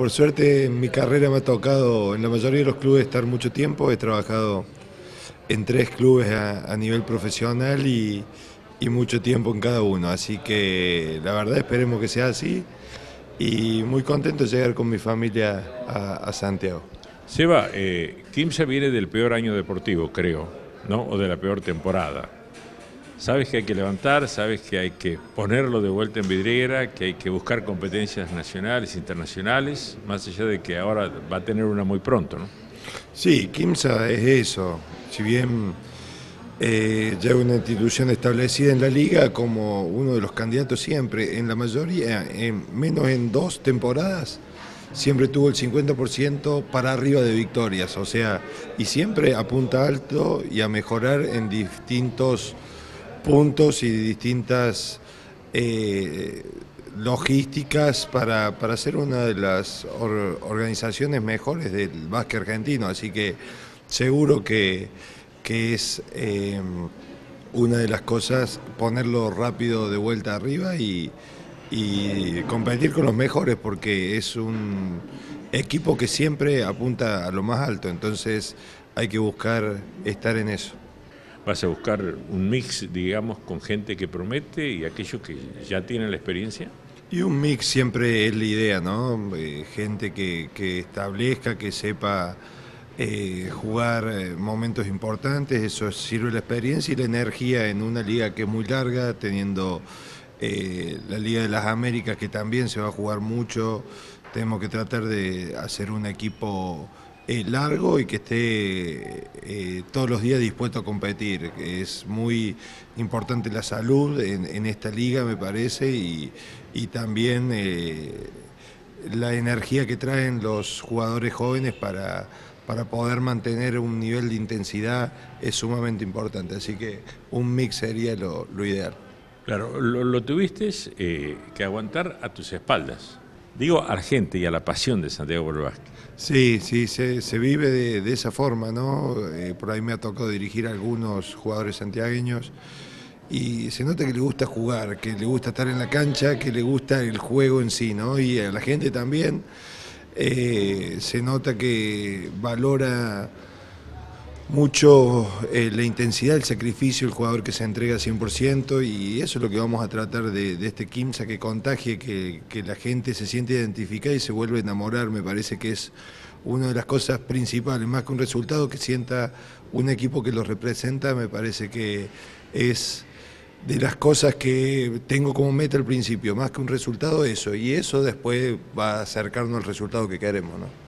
Por suerte en mi carrera me ha tocado en la mayoría de los clubes estar mucho tiempo, he trabajado en tres clubes a, nivel profesional y, mucho tiempo en cada uno, así que la verdad esperemos que sea así y muy contento de llegar con mi familia a, Santiago. Seba, eh, Kimsa viene del peor año deportivo, creo, ¿no? o de la peor temporada. Sabes que hay que levantar, sabes que hay que ponerlo de vuelta en vidriera, que hay que buscar competencias nacionales, internacionales, más allá de que ahora va a tener una muy pronto, ¿no? Sí, Kimsa es eso. Si bien eh, una institución establecida en la liga como uno de los candidatos siempre, en la mayoría, en, menos en dos temporadas, siempre tuvo el 50% para arriba de victorias, o sea, y siempre apunta alto y a mejorar en distintos puntos y distintas eh, logísticas para, para, ser una de las organizaciones mejores del básquet argentino. Así que seguro que, es eh, una de las cosas ponerlo rápido de vuelta arriba y, y competir con los mejores porque es un equipo que siempre apunta a lo más alto. Entonces hay que buscar estar en eso vas a buscar un mix, digamos, con gente que promete y aquellos que ya tienen la experiencia? Y un mix siempre es la idea, ¿no? Eh, gente que, establezca, que sepa eh, jugar eh, momentos importantes, eso sirve la experiencia y la energía en una liga que es muy larga, teniendo la Liga de las Américas que también se va a jugar mucho, tenemos que tratar de hacer un equipo eh, largo y que esté eh, todos los días dispuesto a competir. Es muy importante la salud en, esta liga, me parece, y, también eh, la energía que traen los jugadores jóvenes para, para poder mantener un nivel de intensidad es sumamente importante. Así que un mix sería lo, ideal. Claro, lo, tuviste que aguantar a tus espaldas. Digo a la gente y a la pasión de Santiago Bolívar. Sí, sí, se, vive de, esa forma, ¿no? Eh, por ahí me ha tocado dirigir a algunos jugadores santiagueños y se nota que le gusta jugar, que le gusta estar en la cancha, que le gusta el juego en sí, ¿no? Y a la gente también eh, se nota que valora mucho eh, la intensidad, el sacrificio, el jugador que se entrega 100% y eso es lo que vamos a tratar de, este Kimsa que contagie, que, la gente se siente identificada y se vuelve a enamorar, me parece que es una de las cosas principales, más que un resultado que sienta un equipo que lo representa, me parece que es de las cosas que tengo como meta al principio, más que un resultado eso, y eso después va a acercarnos al resultado que queremos. ¿no?